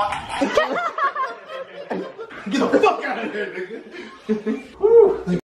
fuck out of here. Get the fuck out of here, nigga.